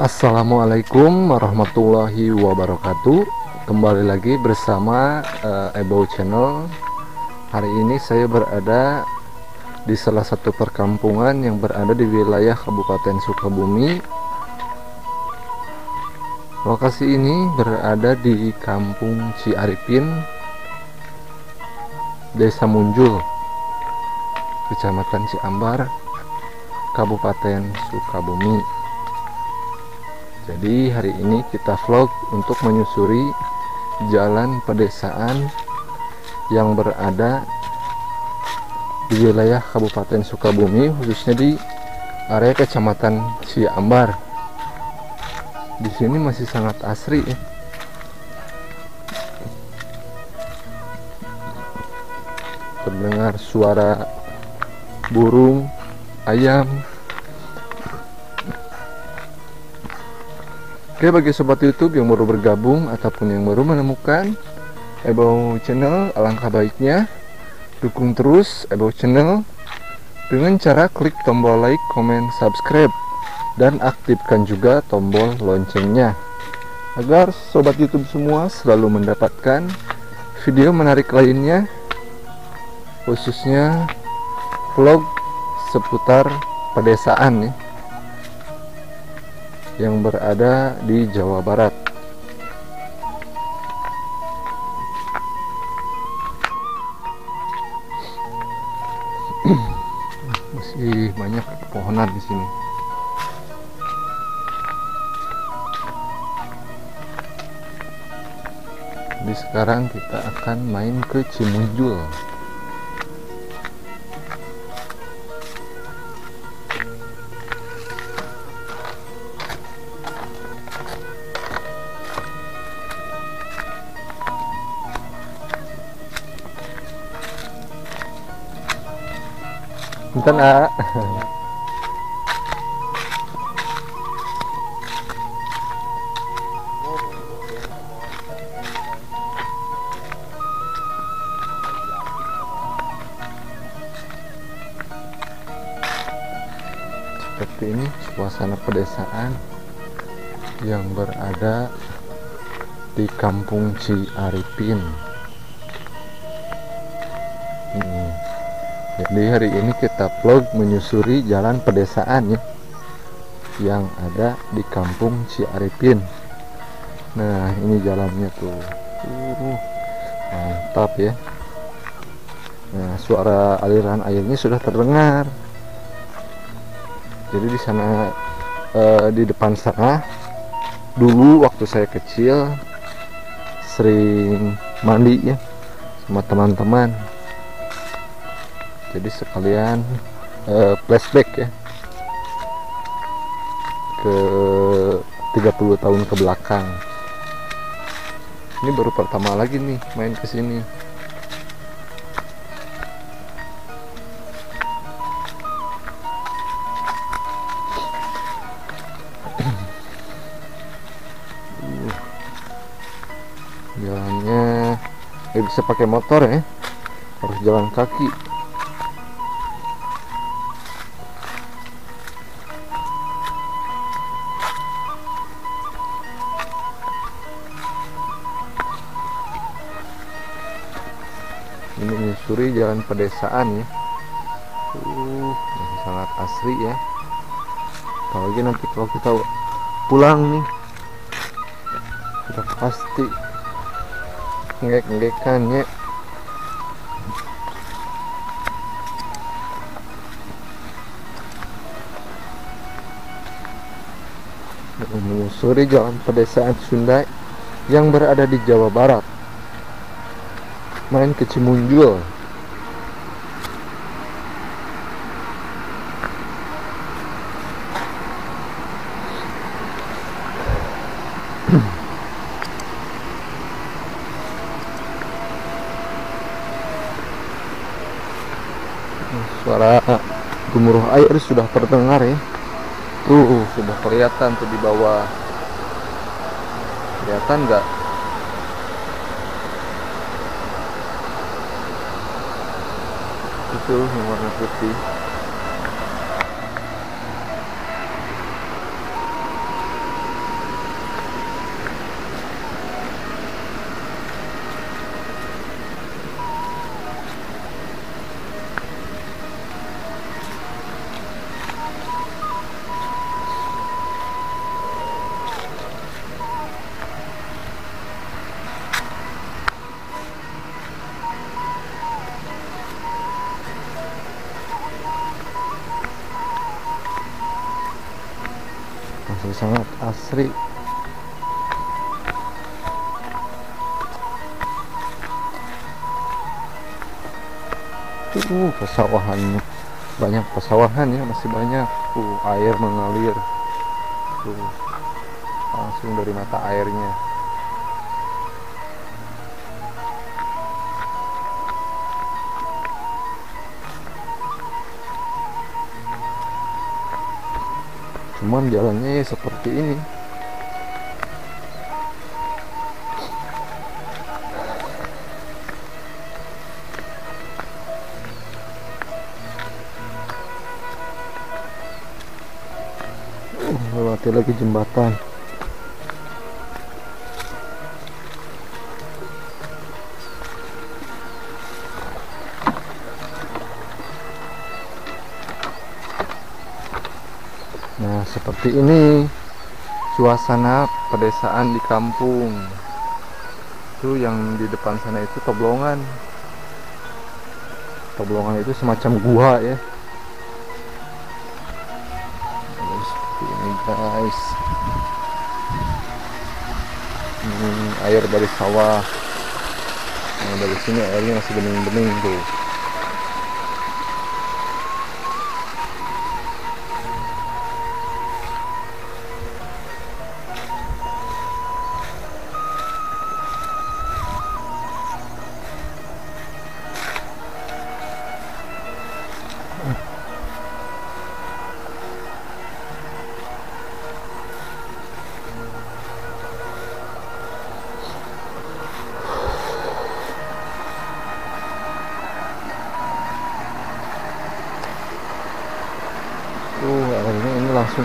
Assalamualaikum warahmatullahi wabarakatuh. Kembali lagi bersama uh, Ebo Channel. Hari ini saya berada di salah satu perkampungan yang berada di wilayah Kabupaten Sukabumi. Lokasi ini berada di Kampung Ciaripin Desa Munjul Kecamatan Ciambar Kabupaten Sukabumi jadi hari ini kita vlog untuk menyusuri jalan pedesaan yang berada di wilayah Kabupaten Sukabumi khususnya di area Kecamatan Ciambar. Di sini masih sangat asri ya. Terdengar suara burung, ayam, Oke bagi sobat YouTube yang baru bergabung ataupun yang baru menemukan Ebo Channel, alangkah baiknya. Dukung terus Ebo Channel dengan cara klik tombol like, comment, subscribe dan aktifkan juga tombol loncengnya agar sobat YouTube semua selalu mendapatkan video menarik lainnya khususnya vlog seputar pedesaan nih yang berada di Jawa Barat. Masih banyak pohonan di sini. Jadi sekarang kita akan main ke Cimunjul. Punten, A. Seperti ini suasana pedesaan yang berada di Kampung Ciaripin. Hmm. Jadi hari ini kita vlog menyusuri jalan pedesaan ya yang ada di kampung Ciaripin. Nah ini jalannya tuh, uh, mantap ya. Nah suara aliran airnya sudah terdengar. Jadi di sana eh, di depan sana dulu waktu saya kecil sering mandi ya sama teman-teman jadi sekalian uh, flashback ya. Ke 30 tahun ke belakang. Ini baru pertama lagi nih main ke sini. Jalannya nggak bisa pakai motor ya. Harus jalan kaki jalan pedesaan ya. Uh sangat asri ya. Apalagi nanti kalau kita pulang nih. Sudah pasti ngek-ngekan ya. Menyusuri jalan pedesaan Sunda yang berada di Jawa Barat. Main ke Cimunjul suara gemuruh air sudah terdengar ya. Tuh sudah kelihatan tuh di bawah. Kelihatan nggak? Itu yang warna putih sangat asri. Uh pesawahannya. Banyak pesawahan ya masih banyak. Uh air mengalir. Tuh langsung dari mata airnya cuman jalannya ya seperti ini. Uh, lewati lagi jembatan seperti ini suasana pedesaan di kampung. Itu yang di depan sana itu Toblongan. Toblongan itu semacam gua ya. Seperti ini guys. Ini air dari sawah. Nah, dari sini airnya masih bening-bening. Tuh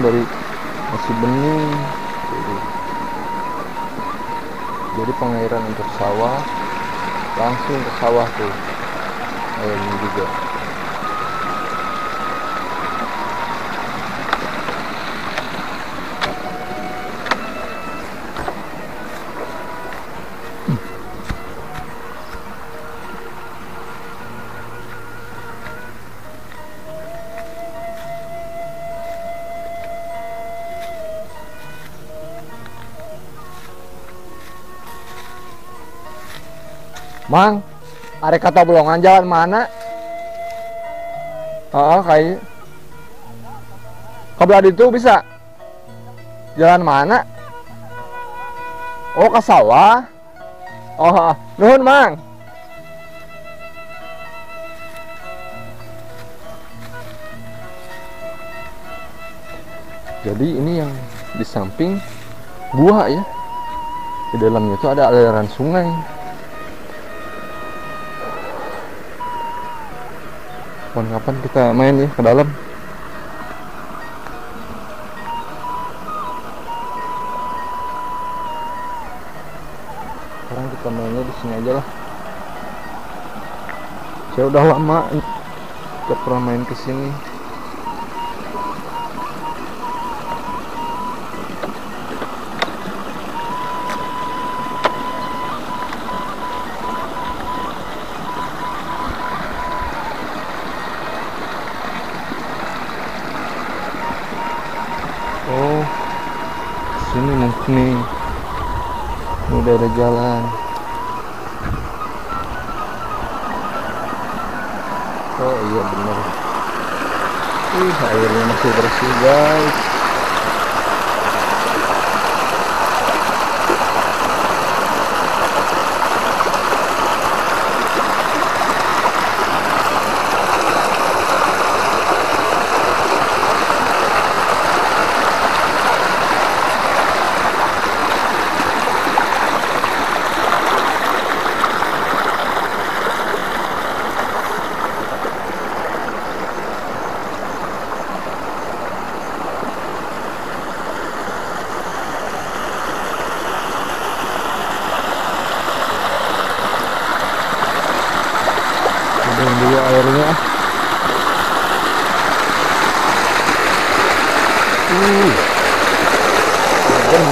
dari masih bening. Tuh. Jadi pengairan untuk sawah langsung ke sawah tuh airnya juga. Mang, ada kata bolongan jalan mana? Oh, kayak Kebelah itu bisa. Jalan mana? Oh, ke sawah. Oh, nuhun, Mang. Jadi ini yang di samping gua ya. Di dalamnya itu ada aliran sungai. Kapan-kapan kita main ya ke dalam. Sekarang kita mainnya di sini aja lah. Saya udah lama gak pernah main ke sini. Udah ada jalan. Oh iya bener. Ih, airnya masih bersih guys. Udah dulu airnya. Uh. Adem.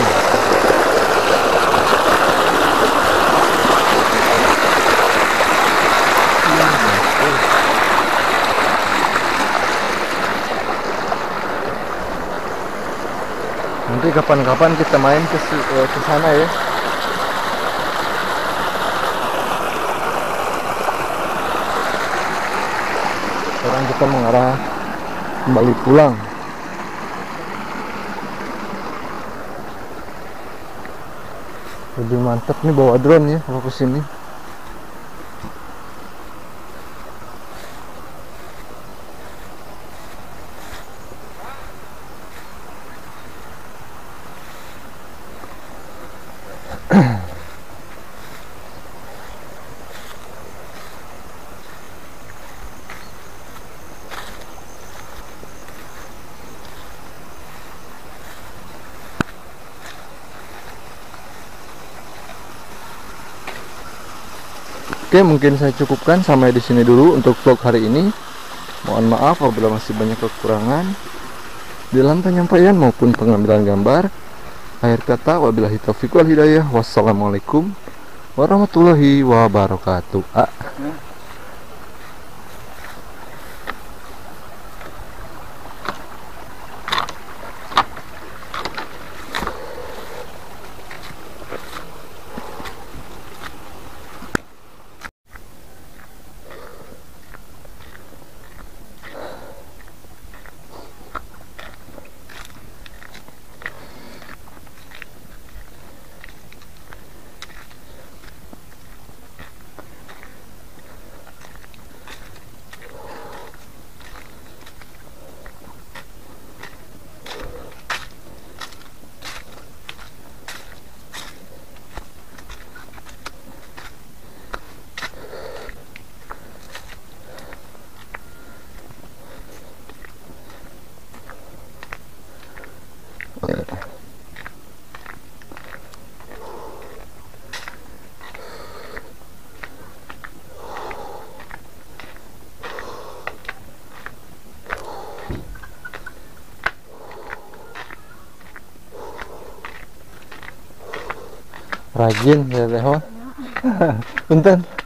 nanti kapan-kapan kita main ke eh, ke sana ya. Sekarang kita mengarah kembali pulang. Lebih mantap nih bawa drone ya kalau ke Oke, mungkin saya cukupkan sampai di sini dulu untuk vlog hari ini. Mohon maaf apabila masih banyak kekurangan dalam penyampaian maupun pengambilan gambar. Akhir kata, wabillahi taufiq wal hidayah. Wassalamualaikum warahmatullahi wabarakatuh. Ah. Rajin ya deh, Unten.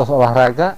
Tos olahraga.